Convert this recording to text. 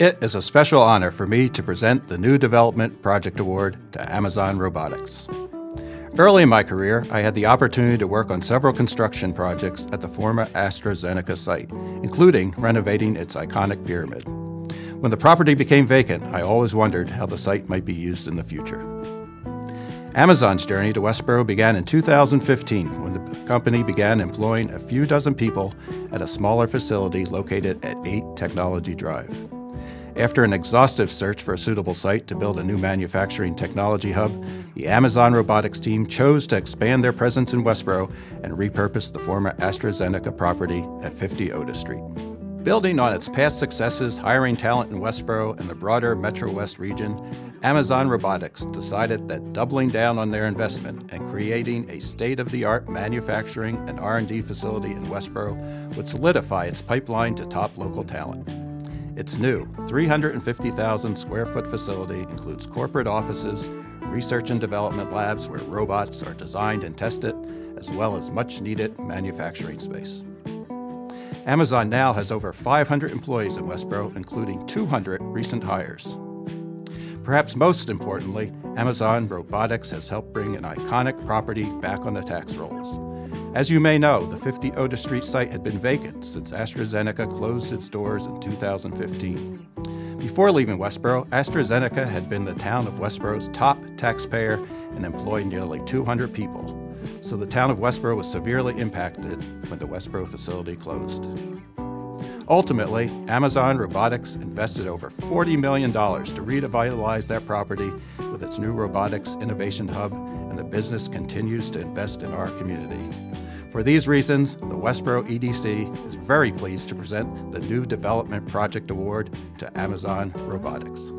It is a special honor for me to present the New Development Project Award to Amazon Robotics. Early in my career, I had the opportunity to work on several construction projects at the former AstraZeneca site, including renovating its iconic pyramid. When the property became vacant, I always wondered how the site might be used in the future. Amazon's journey to Westborough began in 2015 when the company began employing a few dozen people at a smaller facility located at 8 Technology Drive. After an exhaustive search for a suitable site to build a new manufacturing technology hub, the Amazon Robotics team chose to expand their presence in Westborough and repurpose the former AstraZeneca property at 50 Otis Street. Building on its past successes hiring talent in Westborough and the broader Metro West region, Amazon Robotics decided that doubling down on their investment and creating a state-of-the-art manufacturing and R&D facility in Westborough would solidify its pipeline to top local talent. Its new 350,000 square foot facility includes corporate offices, research and development labs where robots are designed and tested, as well as much needed manufacturing space. Amazon now has over 500 employees in Westborough, including 200 recent hires. Perhaps most importantly, Amazon Robotics has helped bring an iconic property back on the tax rolls. As you may know, the 50 Otis Street site had been vacant since AstraZeneca closed its doors in 2015. Before leaving Westborough, AstraZeneca had been the town of Westborough's top taxpayer and employed nearly 200 people so the town of Westborough was severely impacted when the Westborough facility closed. Ultimately, Amazon Robotics invested over $40 million to revitalize that property with its new robotics innovation hub, and the business continues to invest in our community. For these reasons, the Westborough EDC is very pleased to present the New Development Project Award to Amazon Robotics.